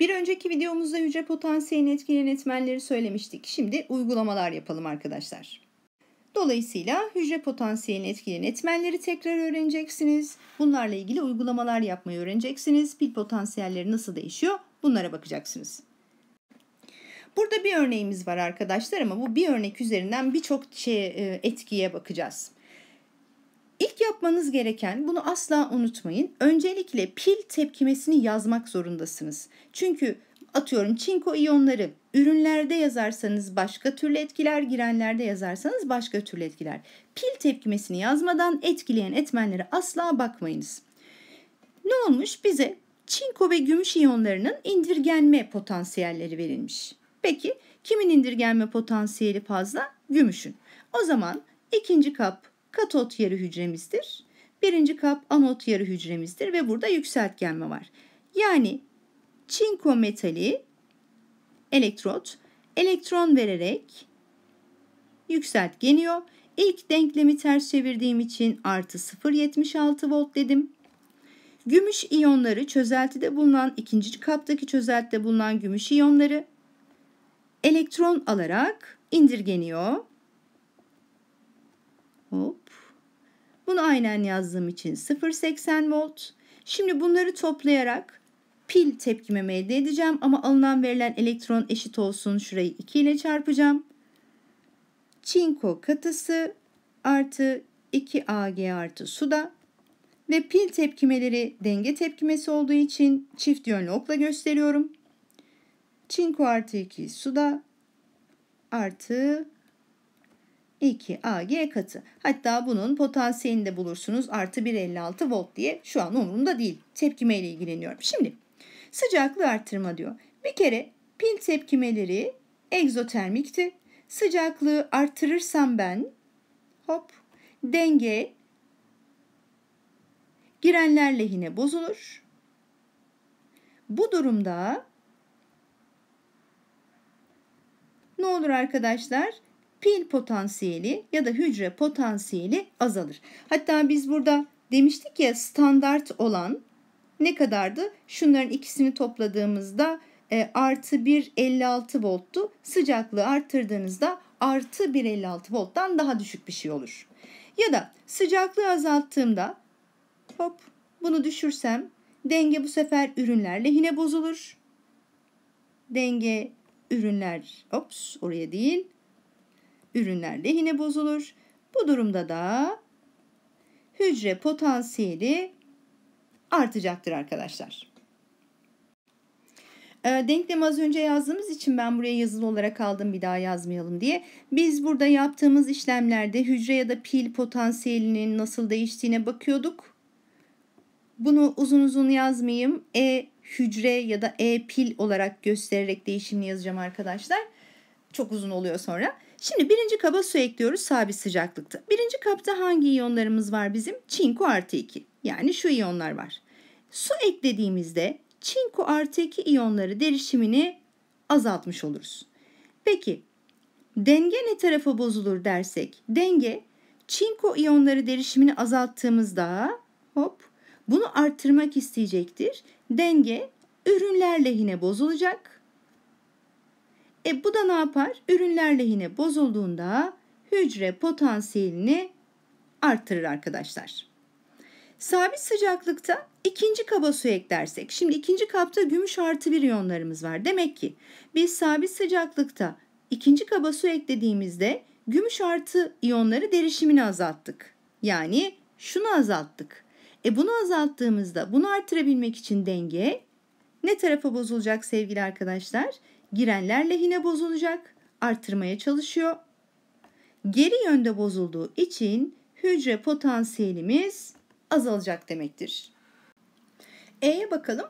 Bir önceki videomuzda hücre potansiyelini etkileyen etmenleri söylemiştik. Şimdi uygulamalar yapalım arkadaşlar. Dolayısıyla hücre potansiyelini etkileyen etmenleri tekrar öğreneceksiniz. Bunlarla ilgili uygulamalar yapmayı öğreneceksiniz. Pil potansiyelleri nasıl değişiyor? Bunlara bakacaksınız. Burada bir örneğimiz var arkadaşlar ama bu bir örnek üzerinden birçok şey, etkiye bakacağız. İlk yapmanız gereken bunu asla unutmayın. Öncelikle pil tepkimesini yazmak zorundasınız. Çünkü atıyorum çinko iyonları ürünlerde yazarsanız başka türlü etkiler, girenlerde yazarsanız başka türlü etkiler. Pil tepkimesini yazmadan etkileyen etmenlere asla bakmayınız. Ne olmuş? Bize çinko ve gümüş iyonlarının indirgenme potansiyelleri verilmiş. Peki kimin indirgenme potansiyeli fazla? Gümüşün. O zaman ikinci kap katot yarı hücremizdir. Birinci kap anot yarı hücremizdir ve burada yükseltgenme var. Yani çinko metali elektrot elektron vererek yükseltgeniyor. İlk denklemi ters çevirdiğim için artı 0,76 volt dedim. Gümüş iyonları çözeltide bulunan ikinci kaptaki çözeltide bulunan gümüş iyonları elektron alarak indirgeniyor. Hop. Bunu aynen yazdığım için 0.80 volt. Şimdi bunları toplayarak pil tepkimemi elde edeceğim ama alınan verilen elektron eşit olsun. Şurayı 2 ile çarpacağım. Çinko katısı artı 2 Ag artı suda ve pil tepkimeleri denge tepkimesi olduğu için çift yönlü okla gösteriyorum. Çinko artı 2 suda artı 2 Ag katı. Hatta bunun potansiyelini de bulursunuz. Artı 1.56 volt diye şu an umurumda değil. Tepkime ile ilgileniyorum. Şimdi sıcaklığı arttırma diyor. Bir kere pil tepkimeleri egzotermikti. Sıcaklığı arttırırsam ben hop denge girenler lehine bozulur. Bu durumda ne olur arkadaşlar? Pil potansiyeli ya da hücre potansiyeli azalır. Hatta biz burada demiştik ya standart olan ne kadardı? Şunların ikisini topladığımızda e, artı 1.56 volttu. Sıcaklığı arttırdığınızda artı 1.56 volttan daha düşük bir şey olur. Ya da sıcaklığı azalttığımda hop bunu düşürsem denge bu sefer ürünler lehine bozulur. Denge ürünler ops oraya değil ürünler lehine bozulur. Bu durumda da hücre potansiyeli artacaktır arkadaşlar. Ee, denklemi az önce yazdığımız için ben buraya yazılı olarak aldım bir daha yazmayalım diye. Biz burada yaptığımız işlemlerde hücre ya da pil potansiyelinin nasıl değiştiğine bakıyorduk. Bunu uzun uzun yazmayayım. E hücre ya da E pil olarak göstererek değişimini yazacağım arkadaşlar. Çok uzun oluyor sonra. Şimdi birinci kaba su ekliyoruz sabit sıcaklıkta. Birinci kapta hangi iyonlarımız var bizim? Çinko artı 2. Yani şu iyonlar var. Su eklediğimizde çinko artı 2 iyonları derişimini azaltmış oluruz. Peki denge ne tarafa bozulur dersek? Denge çinko iyonları derişimini azalttığımızda hop bunu arttırmak isteyecektir. Denge ürünler lehine bozulacak e bu da ne yapar? Ürünler lehine bozulduğunda hücre potansiyelini arttırır arkadaşlar. Sabit sıcaklıkta ikinci kaba su eklersek, şimdi ikinci kapta gümüş artı bir iyonlarımız var. Demek ki biz sabit sıcaklıkta ikinci kaba su eklediğimizde gümüş artı iyonları derişimini azalttık. Yani şunu azalttık. E bunu azalttığımızda bunu artırabilmek için denge ne tarafa bozulacak sevgili arkadaşlar? Girenler lehine bozulacak, arttırmaya çalışıyor. Geri yönde bozulduğu için hücre potansiyelimiz azalacak demektir. E'ye bakalım.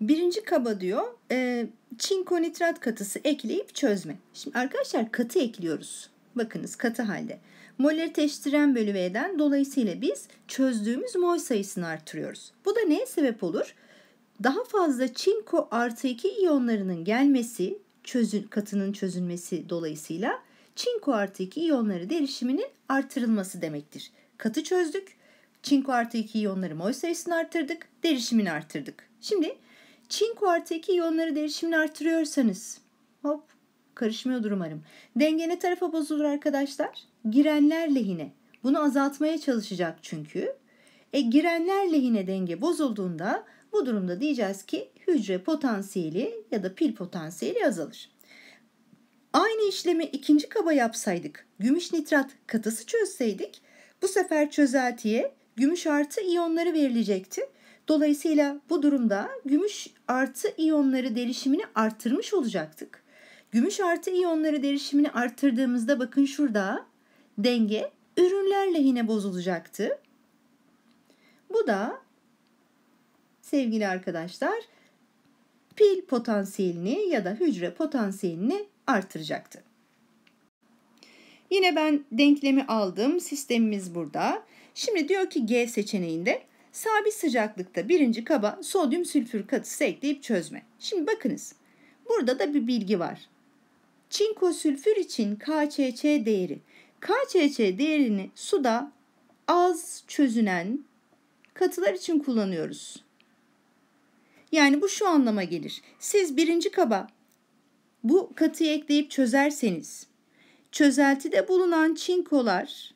Birinci kaba diyor e, çinko nitrat katısı ekleyip çözme. Şimdi arkadaşlar katı ekliyoruz. Bakınız katı halde. Molariteştiren bölü V'den dolayısıyla biz çözdüğümüz mol sayısını artırıyoruz. Bu da neye sebep olur? Daha fazla çinko artı 2 iyonlarının gelmesi, çözün, katının çözülmesi dolayısıyla çinko artı 2 iyonları derişiminin artırılması demektir. Katı çözdük, çinko artı 2 iyonları mol sayısını arttırdık, derişimini arttırdık. Şimdi Çinko artı 2 iyonları derişimini artırıyorsanız hop karışmıyordur umarım. Denge ne tarafa bozulur arkadaşlar? Girenler lehine. Bunu azaltmaya çalışacak çünkü. E, girenler lehine denge bozulduğunda bu durumda diyeceğiz ki hücre potansiyeli ya da pil potansiyeli azalır. Aynı işlemi ikinci kaba yapsaydık, gümüş nitrat katısı çözseydik, bu sefer çözeltiye gümüş artı iyonları verilecekti. Dolayısıyla bu durumda gümüş artı iyonları derişimini arttırmış olacaktık. Gümüş artı iyonları derişimini arttırdığımızda bakın şurada denge ürünler lehine bozulacaktı. Bu da sevgili arkadaşlar pil potansiyelini ya da hücre potansiyelini artıracaktı. Yine ben denklemi aldım. Sistemimiz burada. Şimdi diyor ki G seçeneğinde sabit sıcaklıkta birinci kaba sodyum sülfür katısı ekleyip çözme. Şimdi bakınız. Burada da bir bilgi var. Çinko sülfür için KÇÇ değeri. KÇÇ değerini suda az çözünen katılar için kullanıyoruz. Yani bu şu anlama gelir. Siz birinci kaba bu katıyı ekleyip çözerseniz çözeltide bulunan çinkolar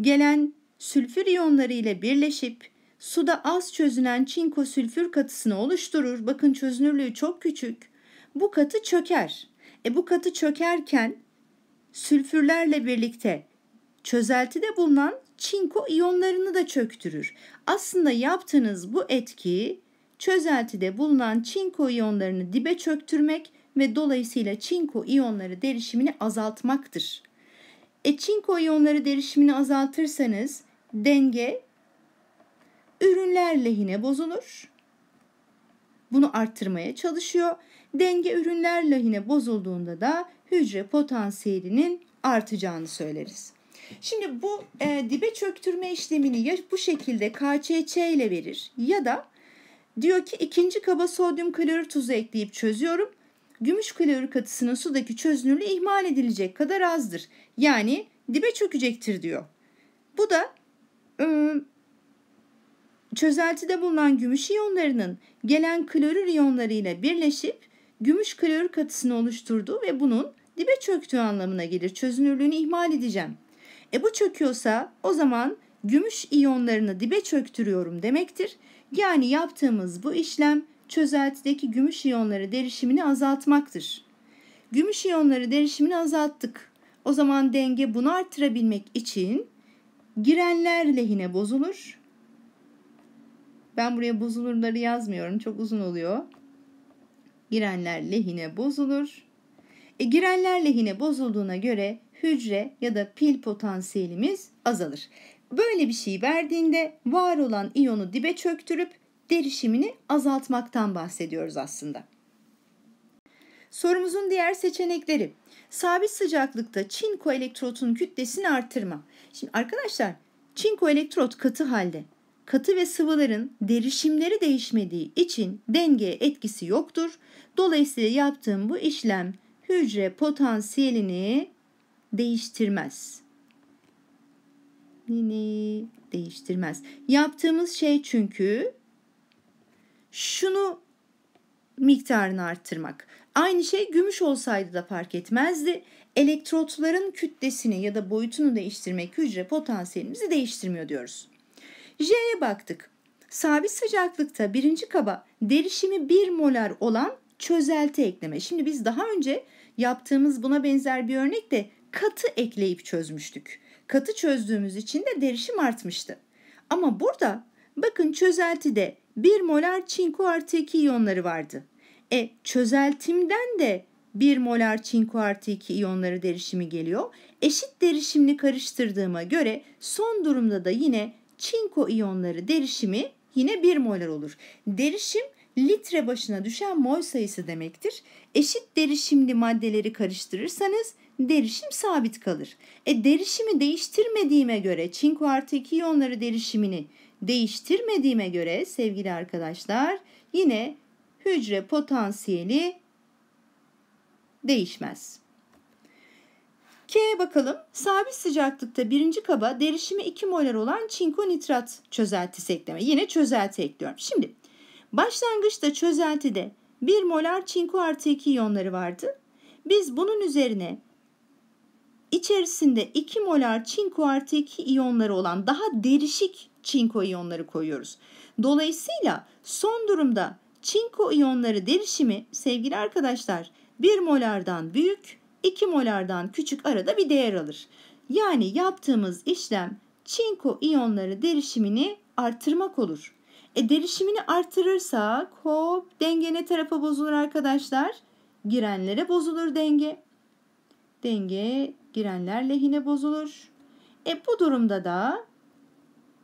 gelen sülfür iyonları ile birleşip suda az çözünen çinko sülfür katısını oluşturur. Bakın çözünürlüğü çok küçük. Bu katı çöker. E bu katı çökerken sülfürlerle birlikte çözeltide bulunan çinko iyonlarını da çöktürür. Aslında yaptığınız bu etki çözeltide bulunan çinko iyonlarını dibe çöktürmek ve dolayısıyla çinko iyonları derişimini azaltmaktır. E çinko iyonları derişimini azaltırsanız denge ürünler lehine bozulur. Bunu arttırmaya çalışıyor. Denge ürünler lehine bozulduğunda da hücre potansiyelinin artacağını söyleriz. Şimdi bu e, dibe çöktürme işlemini ya bu şekilde KÇÇ ile verir ya da diyor ki ikinci kaba sodyum klorür tuzu ekleyip çözüyorum. Gümüş klorür katısının sudaki çözünürlüğü ihmal edilecek kadar azdır. Yani dibe çökecektir diyor. Bu da e, çözeltide bulunan gümüş iyonlarının gelen klorür iyonları ile birleşip gümüş klorür katısını oluşturduğu ve bunun dibe çöktüğü anlamına gelir. Çözünürlüğünü ihmal edeceğim. E bu çöküyorsa o zaman gümüş iyonlarını dibe çöktürüyorum demektir. Yani yaptığımız bu işlem çözeltideki gümüş iyonları derişimini azaltmaktır. Gümüş iyonları derişimini azalttık. O zaman denge bunu arttırabilmek için girenler lehine bozulur. Ben buraya bozulurları yazmıyorum. Çok uzun oluyor. Girenler lehine bozulur. E, girenler lehine bozulduğuna göre hücre ya da pil potansiyelimiz azalır. Böyle bir şey verdiğinde var olan iyonu dibe çöktürüp derişimini azaltmaktan bahsediyoruz aslında. Sorumuzun diğer seçenekleri. Sabit sıcaklıkta çinko elektrotun kütlesini artırma. Şimdi arkadaşlar çinko elektrot katı halde. Katı ve sıvıların derişimleri değişmediği için denge etkisi yoktur. Dolayısıyla yaptığım bu işlem hücre potansiyelini değiştirmez. Yine değiştirmez. Yaptığımız şey çünkü şunu miktarını arttırmak. Aynı şey gümüş olsaydı da fark etmezdi. Elektrotların kütlesini ya da boyutunu değiştirmek hücre potansiyelimizi değiştirmiyor diyoruz. J'ye baktık. Sabit sıcaklıkta birinci kaba derişimi 1 molar olan çözelti ekleme. Şimdi biz daha önce yaptığımız buna benzer bir örnekte katı ekleyip çözmüştük. Katı çözdüğümüz için de derişim artmıştı. Ama burada bakın çözeltide 1 molar çinko artı 2 iyonları vardı. E çözeltimden de 1 molar çinko artı 2 iyonları derişimi geliyor. Eşit derişimli karıştırdığıma göre son durumda da yine çinko iyonları derişimi yine 1 molar olur. Derişim litre başına düşen mol sayısı demektir. Eşit derişimli maddeleri karıştırırsanız derişim sabit kalır. E derişimi değiştirmediğime göre çinko artı 2 iyonları derişimini değiştirmediğime göre sevgili arkadaşlar yine hücre potansiyeli değişmez. K'ye bakalım. Sabit sıcaklıkta birinci kaba derişimi 2 molar olan çinko nitrat çözeltisi ekleme. Yine çözelti ekliyorum. Şimdi Başlangıçta çözeltide 1 molar çinko artı 2 iyonları vardı. Biz bunun üzerine içerisinde 2 molar çinko artı 2 iyonları olan daha derişik çinko iyonları koyuyoruz. Dolayısıyla son durumda çinko iyonları derişimi sevgili arkadaşlar 1 molardan büyük 2 molardan küçük arada bir değer alır. Yani yaptığımız işlem çinko iyonları derişimini artırmak olur. E derişimini artırırsak hop denge ne tarafa bozulur arkadaşlar? Girenlere bozulur denge. Denge girenler lehine bozulur. E bu durumda da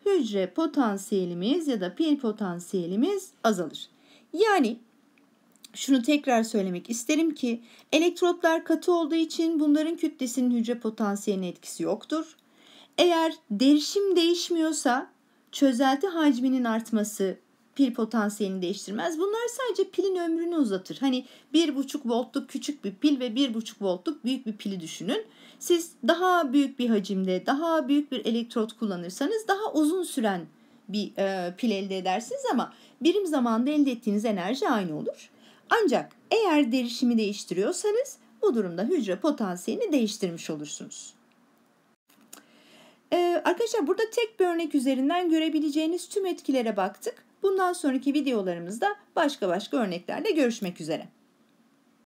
hücre potansiyelimiz ya da pil potansiyelimiz azalır. Yani şunu tekrar söylemek isterim ki elektrotlar katı olduğu için bunların kütlesinin hücre potansiyeline etkisi yoktur. Eğer derişim değişmiyorsa çözelti hacminin artması pil potansiyelini değiştirmez. Bunlar sadece pilin ömrünü uzatır. Hani 1,5 voltluk küçük bir pil ve 1,5 voltluk büyük bir pili düşünün. Siz daha büyük bir hacimde, daha büyük bir elektrot kullanırsanız daha uzun süren bir e, pil elde edersiniz ama birim zamanda elde ettiğiniz enerji aynı olur. Ancak eğer derişimi değiştiriyorsanız bu durumda hücre potansiyelini değiştirmiş olursunuz. Ee, arkadaşlar burada tek bir örnek üzerinden görebileceğiniz tüm etkilere baktık. Bundan sonraki videolarımızda başka başka örneklerle görüşmek üzere.